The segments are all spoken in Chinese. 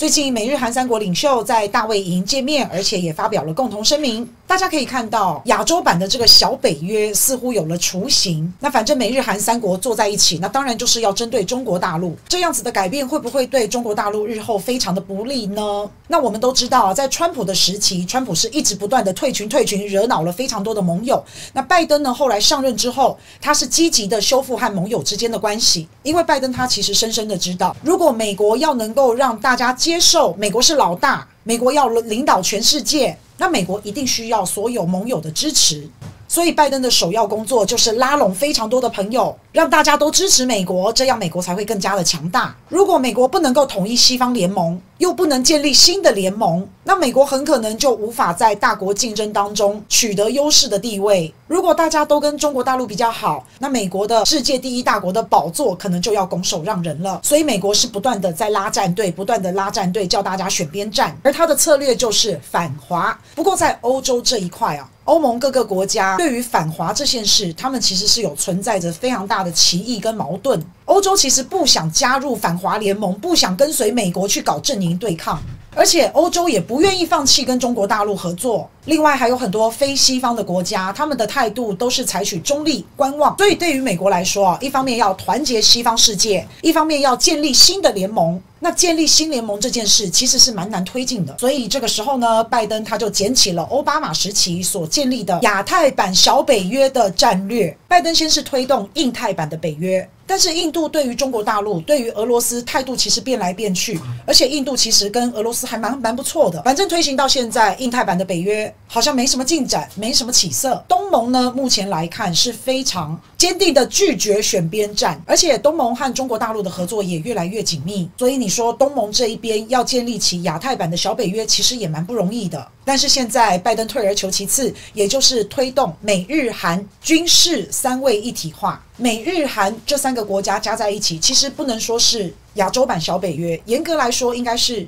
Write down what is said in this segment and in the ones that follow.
最近，美日韩三国领袖在大卫营见面，而且也发表了共同声明。大家可以看到，亚洲版的这个小北约似乎有了雏形。那反正美日韩三国坐在一起，那当然就是要针对中国大陆。这样子的改变会不会对中国大陆日后非常的不利呢？那我们都知道，在川普的时期，川普是一直不断的退群退群，惹恼了非常多的盟友。那拜登呢，后来上任之后，他是积极的修复和盟友之间的关系，因为拜登他其实深深的知道，如果美国要能够让大家。接接受美国是老大，美国要领导全世界，那美国一定需要所有盟友的支持。所以，拜登的首要工作就是拉拢非常多的朋友，让大家都支持美国，这样美国才会更加的强大。如果美国不能够统一西方联盟，又不能建立新的联盟，那美国很可能就无法在大国竞争当中取得优势的地位。如果大家都跟中国大陆比较好，那美国的世界第一大国的宝座可能就要拱手让人了。所以，美国是不断的在拉战队，不断的拉战队，叫大家选边站。而他的策略就是反华。不过，在欧洲这一块啊。欧盟各个国家对于反华这件事，他们其实是有存在着非常大的歧义跟矛盾。欧洲其实不想加入反华联盟，不想跟随美国去搞阵营对抗。而且欧洲也不愿意放弃跟中国大陆合作。另外还有很多非西方的国家，他们的态度都是采取中立观望。所以对于美国来说啊，一方面要团结西方世界，一方面要建立新的联盟。那建立新联盟这件事其实是蛮难推进的。所以这个时候呢，拜登他就捡起了奥巴马时期所建立的亚太版小北约的战略。拜登先是推动印太版的北约。但是印度对于中国大陆、对于俄罗斯态度其实变来变去，而且印度其实跟俄罗斯还蛮蛮不错的。反正推行到现在，印太版的北约好像没什么进展，没什么起色。东盟呢，目前来看是非常坚定的拒绝选边站，而且东盟和中国大陆的合作也越来越紧密。所以你说东盟这一边要建立起亚太版的小北约，其实也蛮不容易的。但是现在拜登退而求其次，也就是推动美日韩军事三位一体化。美日韩这三个国家加在一起，其实不能说是亚洲版小北约，严格来说应该是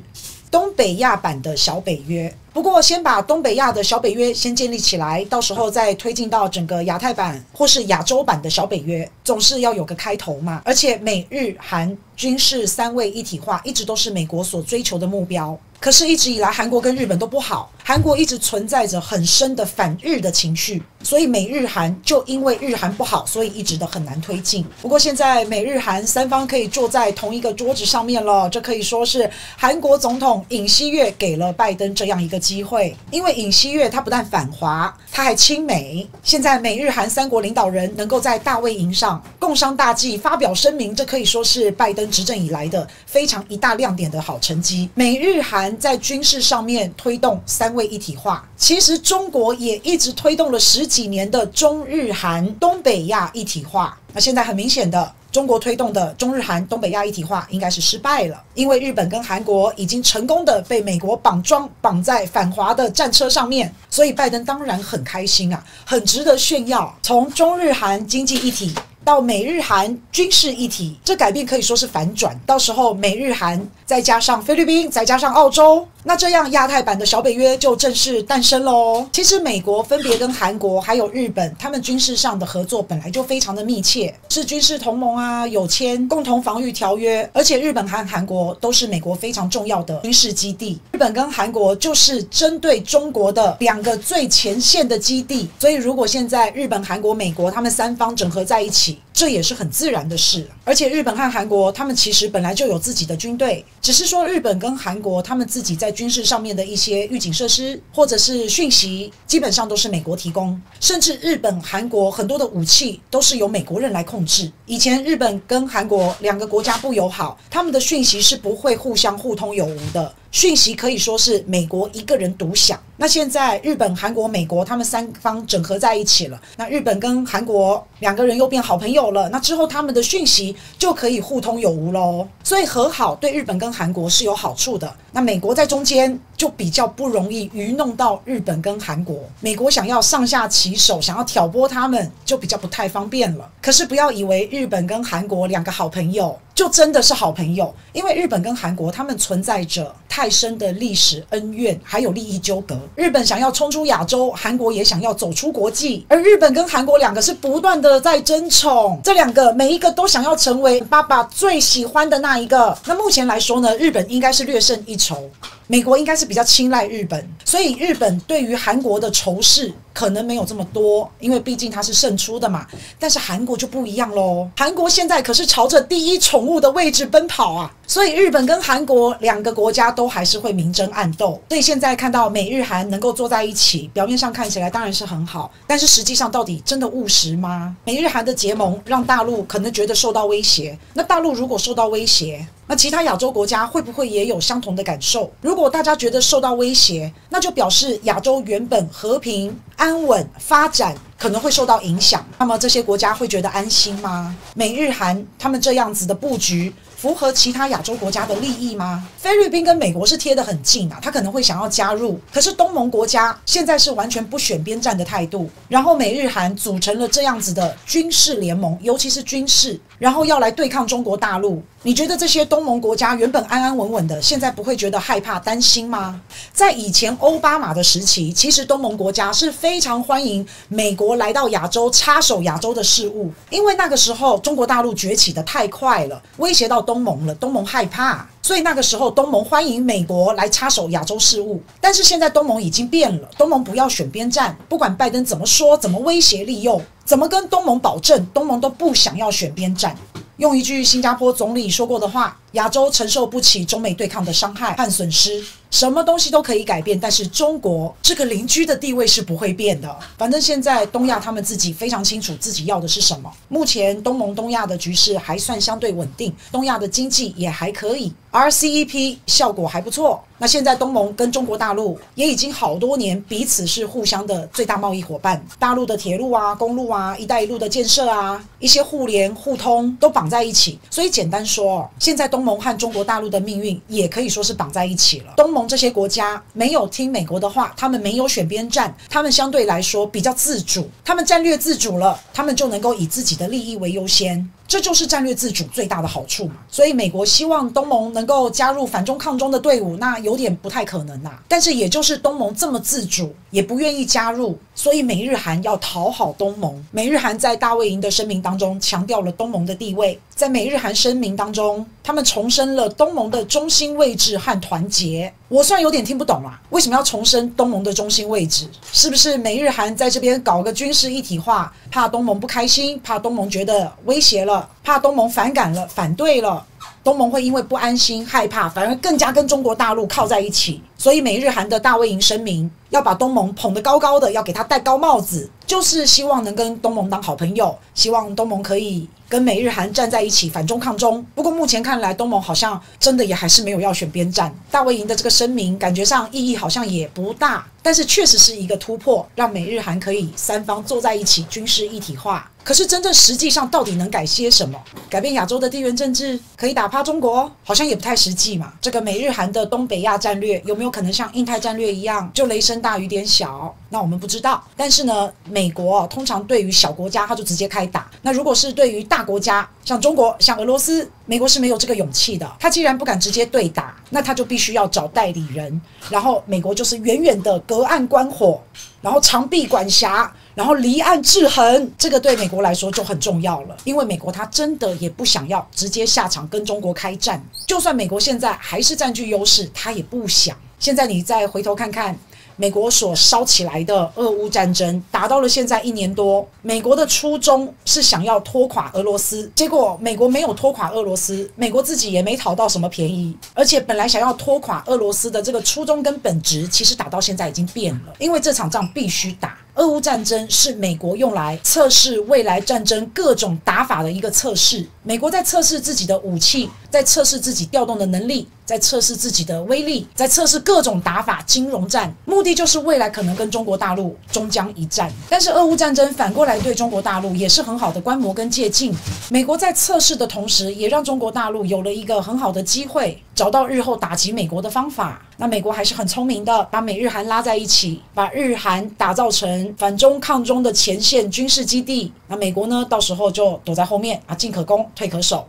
东北亚版的小北约。不过，先把东北亚的小北约先建立起来，到时候再推进到整个亚太版或是亚洲版的小北约，总是要有个开头嘛。而且，美日韩军事三位一体化一直都是美国所追求的目标。可是，一直以来，韩国跟日本都不好，韩国一直存在着很深的反日的情绪，所以美日韩就因为日韩不好，所以一直都很难推进。不过，现在美日韩三方可以坐在同一个桌子上面了，这可以说是韩国总统尹锡悦给了拜登这样一个机会。因为尹锡悦他不但反华，他还亲美。现在美日韩三国领导人能够在大卫营上共商大计，发表声明，这可以说是拜登执政以来的非常一大亮点的好成绩。美日韩。在军事上面推动三位一体化，其实中国也一直推动了十几年的中日韩东北亚一体化。那现在很明显的，中国推动的中日韩东北亚一体化应该是失败了，因为日本跟韩国已经成功的被美国绑装绑在反华的战车上面，所以拜登当然很开心啊，很值得炫耀。从中日韩经济一体。到美日韩军事一体，这改变可以说是反转。到时候美日韩再加上菲律宾，再加上澳洲，那这样亚太版的小北约就正式诞生喽。其实美国分别跟韩国还有日本，他们军事上的合作本来就非常的密切，是军事同盟啊，有签共同防御条约。而且日本和韩国都是美国非常重要的军事基地，日本跟韩国就是针对中国的两个最前线的基地。所以如果现在日本、韩国、美国他们三方整合在一起，这也是很自然的事，而且日本和韩国他们其实本来就有自己的军队，只是说日本跟韩国他们自己在军事上面的一些预警设施或者是讯息，基本上都是美国提供，甚至日本、韩国很多的武器都是由美国人来控制。以前日本跟韩国两个国家不友好，他们的讯息是不会互相互通有无的。讯息可以说是美国一个人独享。那现在日本、韩国、美国他们三方整合在一起了，那日本跟韩国两个人又变好朋友了。那之后他们的讯息就可以互通有无喽。所以和好对日本跟韩国是有好处的。那美国在中间就比较不容易愚弄到日本跟韩国。美国想要上下其手，想要挑拨他们，就比较不太方便了。可是不要以为日本跟韩国两个好朋友，就真的是好朋友，因为日本跟韩国他们存在着太深的历史恩怨，还有利益纠葛。日本想要冲出亚洲，韩国也想要走出国际，而日本跟韩国两个是不断的在争宠，这两个每一个都想要成为爸爸最喜欢的那一个。那目前来说呢，日本应该是略胜一筹。美国应该是比较青睐日本，所以日本对于韩国的仇视可能没有这么多，因为毕竟它是胜出的嘛。但是韩国就不一样喽，韩国现在可是朝着第一宠物的位置奔跑啊，所以日本跟韩国两个国家都还是会明争暗斗。所以现在看到美日韩能够坐在一起，表面上看起来当然是很好，但是实际上到底真的务实吗？美日韩的结盟让大陆可能觉得受到威胁，那大陆如果受到威胁，那其他亚洲国家会不会也有相同的感受？如果大家觉得受到威胁，那就表示亚洲原本和平安稳发展可能会受到影响。那么这些国家会觉得安心吗？美日韩他们这样子的布局。符合其他亚洲国家的利益吗？菲律宾跟美国是贴得很近啊，他可能会想要加入。可是东盟国家现在是完全不选边站的态度，然后美日韩组成了这样子的军事联盟，尤其是军事，然后要来对抗中国大陆。你觉得这些东盟国家原本安安稳稳的，现在不会觉得害怕担心吗？在以前奥巴马的时期，其实东盟国家是非常欢迎美国来到亚洲插手亚洲的事务，因为那个时候中国大陆崛起的太快了，威胁到东。盟了，东盟害怕，所以那个时候东盟欢迎美国来插手亚洲事务。但是现在东盟已经变了，东盟不要选边站，不管拜登怎么说、怎么威胁、利诱、怎么跟东盟保证，东盟都不想要选边站。用一句新加坡总理说过的话：“亚洲承受不起中美对抗的伤害和损失。”什么东西都可以改变，但是中国这个邻居的地位是不会变的。反正现在东亚他们自己非常清楚自己要的是什么。目前东盟东亚的局势还算相对稳定，东亚的经济也还可以，RCEP 效果还不错。那现在东盟跟中国大陆也已经好多年彼此是互相的最大贸易伙伴，大陆的铁路啊、公路啊、一带一路的建设啊，一些互联互通都绑在一起。所以简单说，现在东盟和中国大陆的命运也可以说是绑在一起了。东盟。这些国家没有听美国的话，他们没有选边站，他们相对来说比较自主，他们战略自主了，他们就能够以自己的利益为优先。这就是战略自主最大的好处嘛，所以美国希望东盟能够加入反中抗中的队伍，那有点不太可能呐。但是也就是东盟这么自主，也不愿意加入，所以美日韩要讨好东盟。美日韩在大卫营的声明当中强调了东盟的地位，在美日韩声明当中，他们重申了东盟的中心位置和团结。我算有点听不懂啦，为什么要重申东盟的中心位置？是不是美日韩在这边搞个军事一体化，怕东盟不开心，怕东盟觉得威胁了？怕东盟反感了，反对了，东盟会因为不安心、害怕，反而更加跟中国大陆靠在一起。所以美日韩的大卫营声明要把东盟捧得高高的，要给他戴高帽子，就是希望能跟东盟当好朋友，希望东盟可以跟美日韩站在一起，反中抗中。不过目前看来，东盟好像真的也还是没有要选边站。大卫营的这个声明，感觉上意义好像也不大，但是确实是一个突破，让美日韩可以三方坐在一起，军事一体化。可是真正实际上到底能改些什么？改变亚洲的地缘政治，可以打趴中国，好像也不太实际嘛。这个美日韩的东北亚战略有没有？可能像印太战略一样，就雷声大雨点小，那我们不知道。但是呢，美国通常对于小国家，他就直接开打。那如果是对于大国家，像中国、像俄罗斯，美国是没有这个勇气的。他既然不敢直接对打，那他就必须要找代理人。然后美国就是远远的隔岸观火，然后长臂管辖，然后离岸制衡。这个对美国来说就很重要了，因为美国他真的也不想要直接下场跟中国开战。就算美国现在还是占据优势，他也不想。现在你再回头看看，美国所烧起来的俄乌战争，打到了现在一年多，美国的初衷是想要拖垮俄罗斯，结果美国没有拖垮俄罗斯，美国自己也没讨到什么便宜，而且本来想要拖垮俄罗斯的这个初衷跟本质，其实打到现在已经变了，因为这场仗必须打。俄乌战争是美国用来测试未来战争各种打法的一个测试。美国在测试自己的武器，在测试自己调动的能力，在测试自己的威力，在测试各种打法。金融战目的就是未来可能跟中国大陆终将一战。但是俄乌战争反过来对中国大陆也是很好的观摩跟借鉴。美国在测试的同时，也让中国大陆有了一个很好的机会。找到日后打击美国的方法，那美国还是很聪明的，把美日韩拉在一起，把日韩打造成反中抗中的前线军事基地。那美国呢，到时候就躲在后面啊，进可攻，退可守。